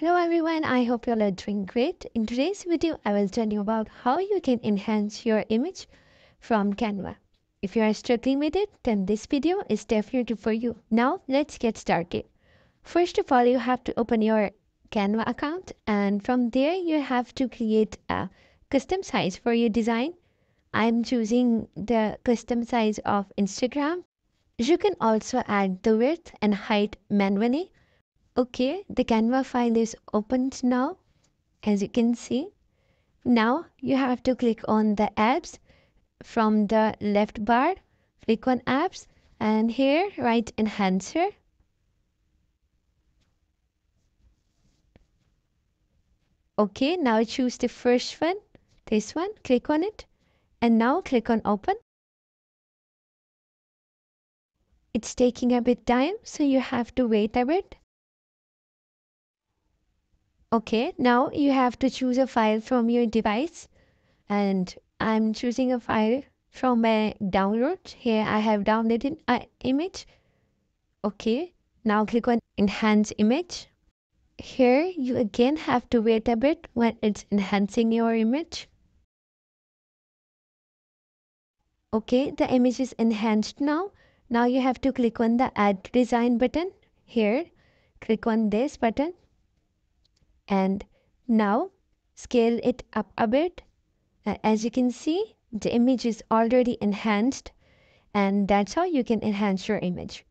Hello everyone, I hope you all are doing great. In today's video, I will tell you about how you can enhance your image from Canva. If you are struggling with it, then this video is definitely for you. Now, let's get started. First of all, you have to open your Canva account and from there you have to create a custom size for your design. I'm choosing the custom size of Instagram. You can also add the width and height manually Okay, the Canva file is opened now, as you can see. Now you have to click on the apps from the left bar. Click on apps and here write enhancer. Okay, now choose the first one, this one, click on it and now click on open. It's taking a bit time, so you have to wait a bit. Okay, now you have to choose a file from your device and I'm choosing a file from my download. Here I have downloaded an uh, image. Okay, now click on enhance image. Here you again have to wait a bit when it's enhancing your image. Okay, the image is enhanced now. Now you have to click on the add design button here. Click on this button and now scale it up a bit uh, as you can see the image is already enhanced and that's how you can enhance your image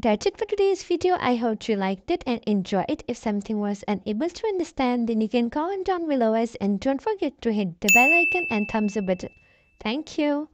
that's it for today's video. I hope you liked it and enjoyed it. If something was unable to understand, then you can comment down below us and don't forget to hit the bell icon and thumbs up button. Thank you.